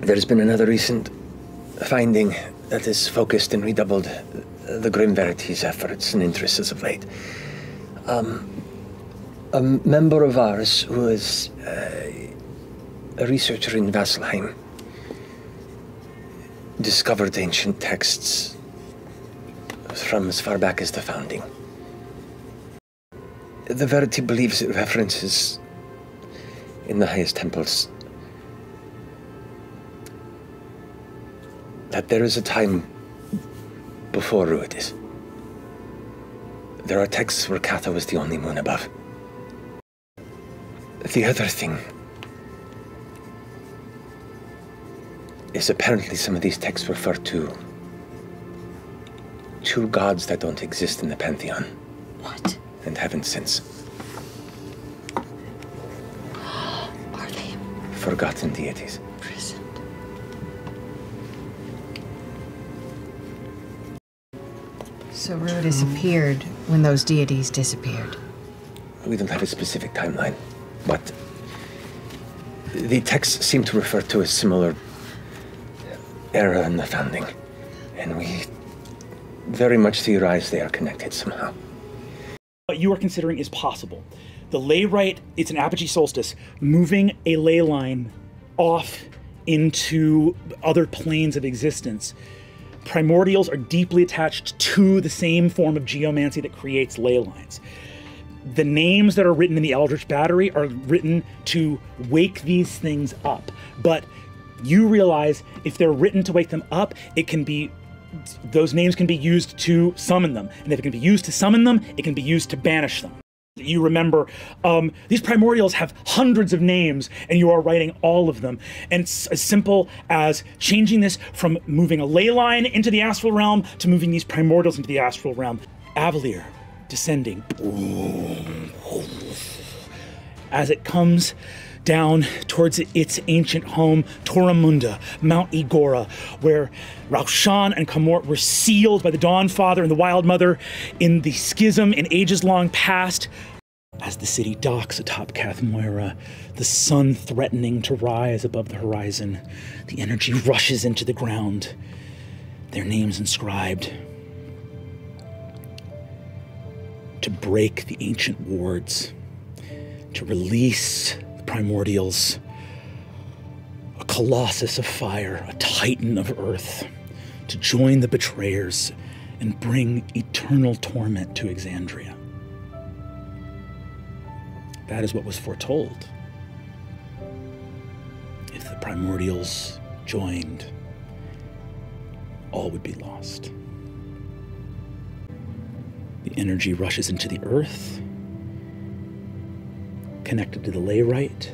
There's been another recent finding that has focused and redoubled the Grim Verity's efforts and interests as of late. Um, a member of ours who is uh, a researcher in Vasselheim discovered ancient texts from as far back as the founding. The Verity believes it references in the highest temples that there is a time before Ruidus. There are texts where Catha was the only moon above. The other thing is apparently some of these texts refer to two gods that don't exist in the pantheon. What? And haven't since. Are they Forgotten deities. So Rua disappeared when those deities disappeared. We don't have a specific timeline, but the texts seem to refer to a similar era in the founding, and we very much theorize they are connected somehow. What you are considering is possible. The ley rite, it's an apogee solstice, moving a ley line off into other planes of existence. Primordials are deeply attached to the same form of geomancy that creates ley lines. The names that are written in the Eldritch Battery are written to wake these things up. But you realize if they're written to wake them up, it can be those names can be used to summon them. And if it can be used to summon them, it can be used to banish them. You remember, um, these primordials have hundreds of names, and you are writing all of them. And it's as simple as changing this from moving a ley line into the astral realm to moving these primordials into the astral realm. Avalir descending. As it comes down towards its ancient home, Toramunda, Mount Igora, where Raushan and Kamort were sealed by the Dawn Father and the Wild Mother in the schism in ages long past. As the city docks atop Kath Moira, the sun threatening to rise above the horizon, the energy rushes into the ground, their names inscribed. To break the ancient wards, to release primordials, a colossus of fire, a titan of earth, to join the betrayers and bring eternal torment to Exandria. That is what was foretold. If the primordials joined, all would be lost. The energy rushes into the earth connected to the ley rite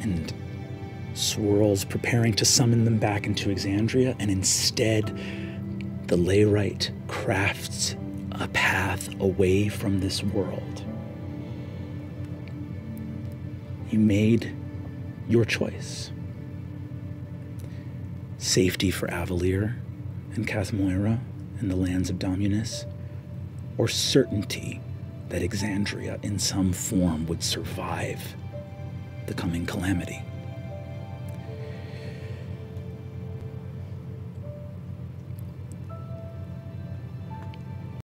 and swirls preparing to summon them back into Exandria, and instead, the ley rite crafts a path away from this world. You made your choice. Safety for Avalir and Kathmoira and the lands of Dominus, or certainty that Exandria in some form would survive the coming calamity.